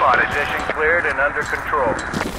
spotted. Position cleared and under control.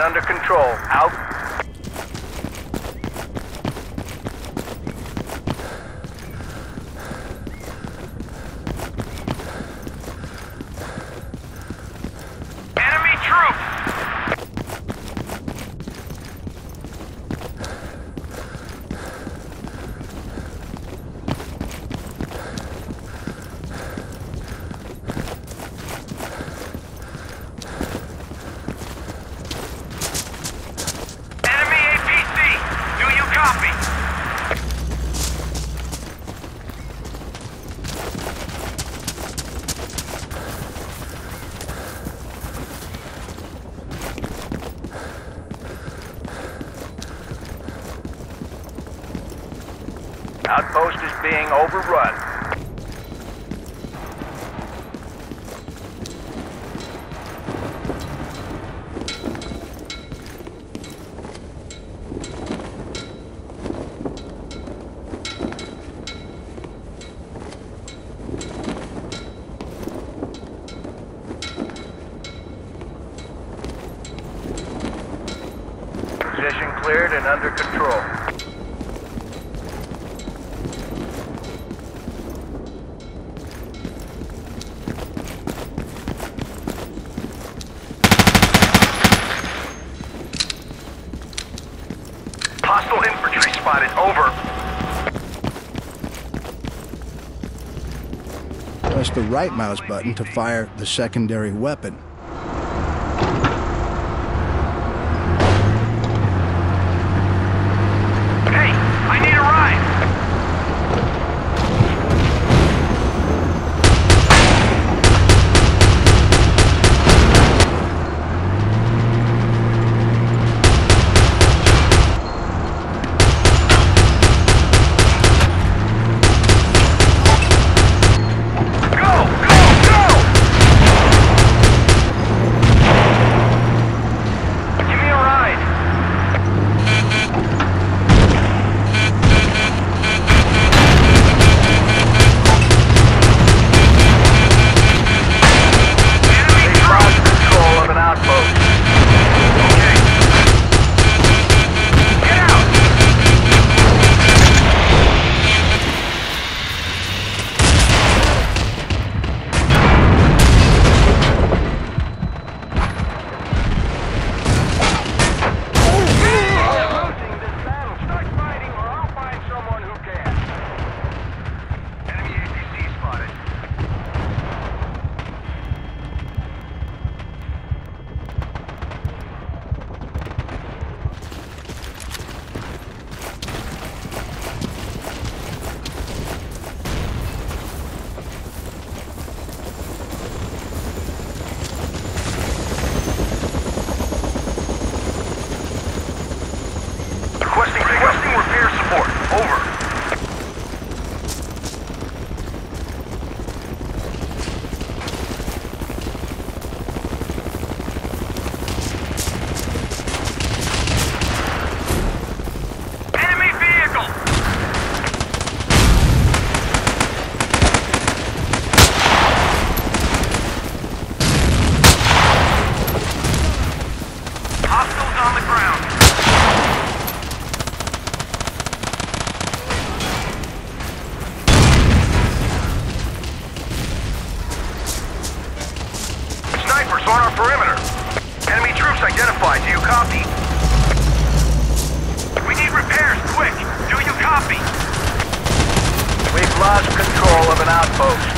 Under control. Out. Enemy troops! Enemy APC! Do you copy? Outpost is being overrun. Position cleared and under control. Hostile infantry spotted. Over. Press the right mouse button to fire the secondary weapon. Of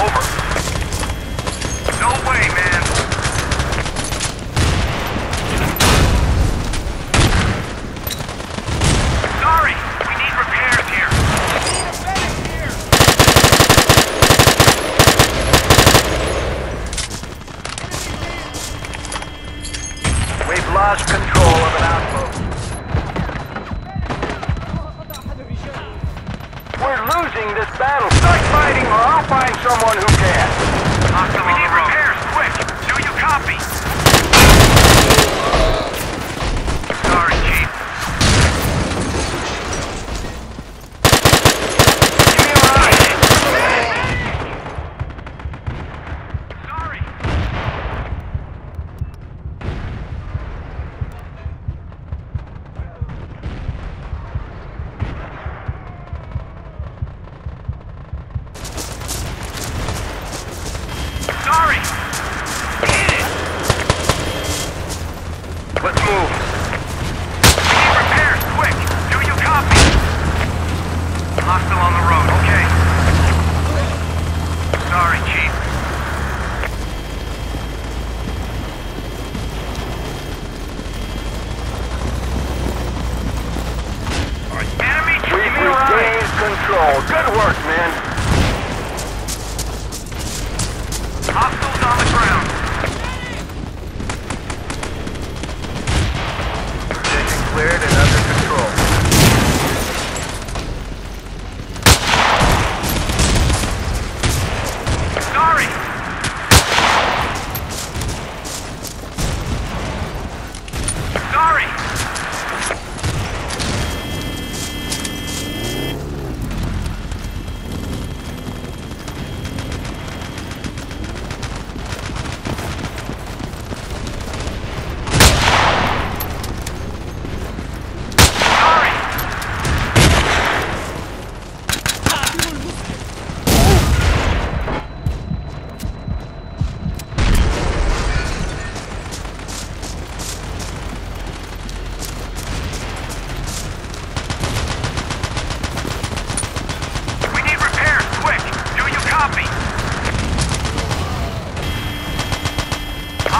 Over. Work, men.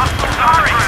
Hostiles on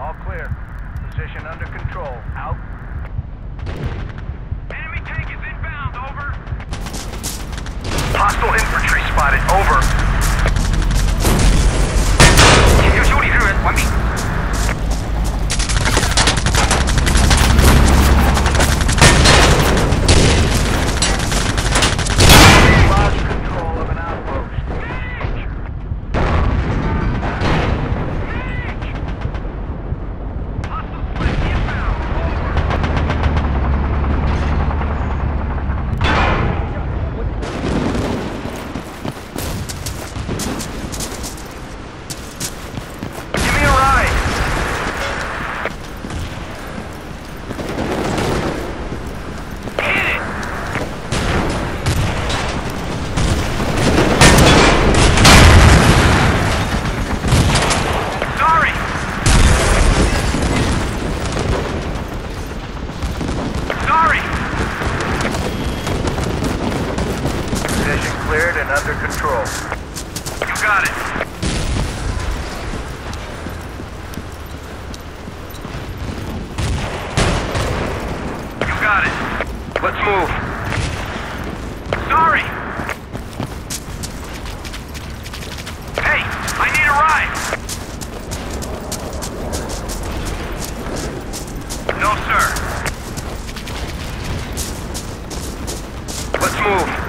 All clear. Position under control. Out. Enemy tank is inbound. Over. Hostile infantry spotted. Over. Let's move. Sorry! Hey, I need a ride! No, sir. Let's move.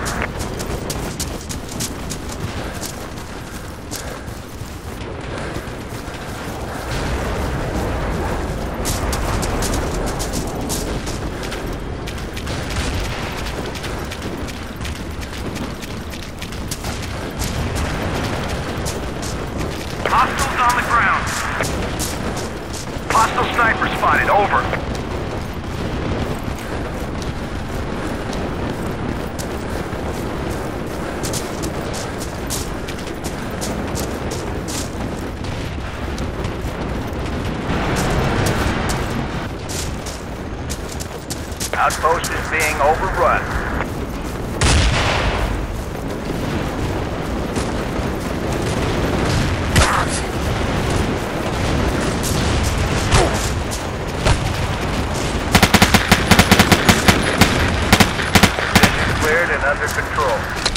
under control.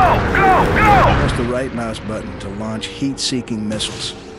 Go, go! Press the right mouse button to launch heat-seeking missiles.